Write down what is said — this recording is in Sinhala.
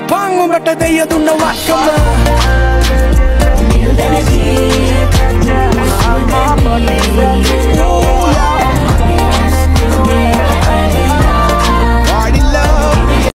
පං උඹට දෙය දුන්න වක්කම